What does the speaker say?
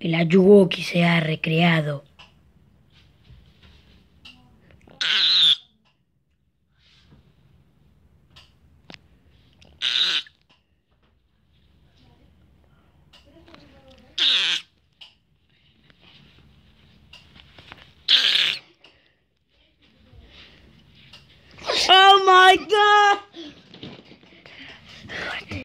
El Ayuwoki se ha recreado. Oh my god!